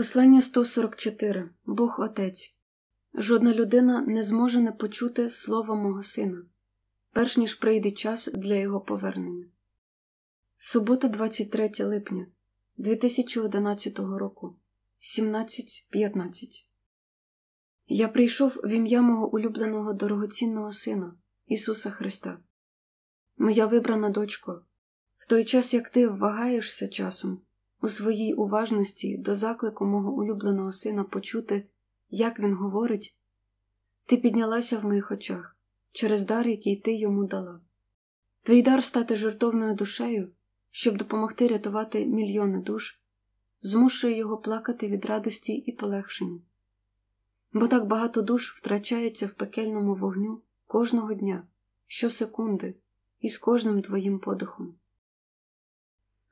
Послання 144. Бог Отець. Жодна людина не зможе не почути слова мого сина, перш ніж прийде час для його повернення. Субота, 23 липня 2011 року, 17.15. Я прийшов в ім'я мого улюбленого дорогоцінного Сина, Ісуса Христа. Моя вибрана дочко, в той час як ти вагаєшся часом у своїй уважності до заклику мого улюбленого сина почути, як він говорить, ти піднялася в моїх очах через дар, який ти йому дала. Твій дар стати жертовною душею, щоб допомогти рятувати мільйони душ, змушує його плакати від радості і полегшення. Бо так багато душ втрачається в пекельному вогню кожного дня, щосекунди, і з кожним твоїм подихом.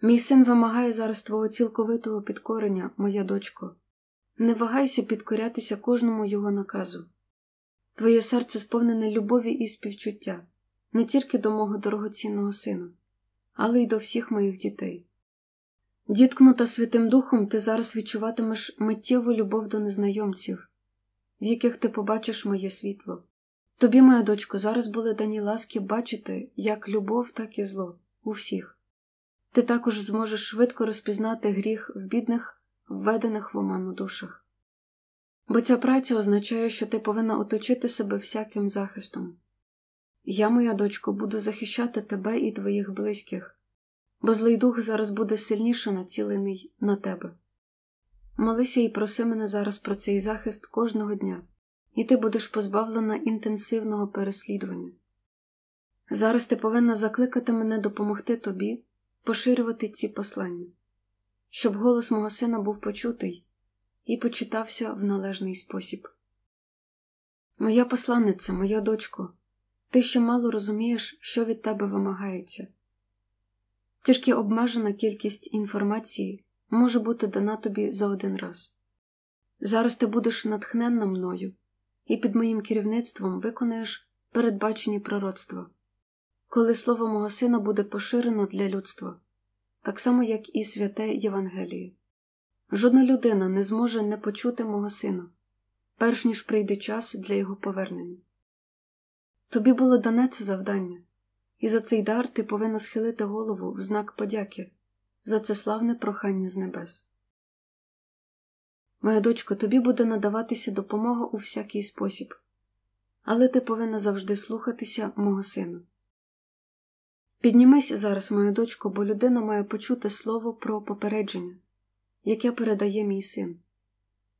Мій син вимагає зараз твого цілковитого підкорення, моя дочко. Не вагайся підкорятися кожному його наказу. Твоє серце сповнене любові і співчуття не тільки до мого дорогоцінного сина, але й до всіх моїх дітей. Діткнута Святим Духом, ти зараз відчуватимеш миттєву любов до незнайомців, в яких ти побачиш моє світло. Тобі, моя дочко, зараз були дані ласки бачити як любов, так і зло у всіх. Ти також зможеш швидко розпізнати гріх в бідних, введених в оману душах. Бо ця праця означає, що ти повинна оточити себе всяким захистом. Я, моя дочко, буду захищати тебе і твоїх близьких, бо злий дух зараз буде сильніше націлений на тебе. Молися і проси мене зараз про цей захист кожного дня, і ти будеш позбавлена інтенсивного переслідування. Зараз ти повинна закликати мене допомогти тобі поширювати ці послання, щоб голос мого сина був почутий і почитався в належний спосіб. Моя посланниця, моя дочко, ти ще мало розумієш, що від тебе вимагається. Тільки обмежена кількість інформації може бути дана тобі за один раз. Зараз ти будеш натхненна мною і під моїм керівництвом виконаєш передбачені пророцтва коли слово мого сина буде поширено для людства, так само, як і святе Євангеліє. Жодна людина не зможе не почути мого сина, перш ніж прийде час для його повернення. Тобі було дане це завдання, і за цей дар ти повинна схилити голову в знак подяки за це славне прохання з небес. Моя дочко, тобі буде надаватися допомога у всякий спосіб, але ти повинна завжди слухатися мого сина. Піднімись зараз, моя дочко, бо людина має почути слово про попередження, яке передає мій син,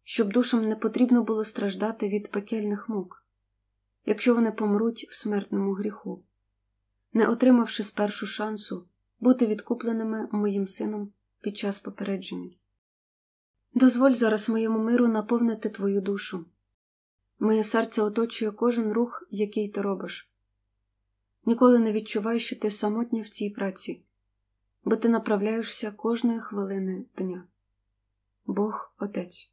щоб душам не потрібно було страждати від пекельних мук, якщо вони помруть в смертному гріху, не отримавши спершу шансу бути відкупленими моїм сином під час попередження. Дозволь зараз моєму миру наповнити твою душу. Моє серце оточує кожен рух, який ти робиш. Ніколи не відчуваю, що ти самотня в цій праці, бо ти направляєшся кожної хвилини дня. Бог Отець.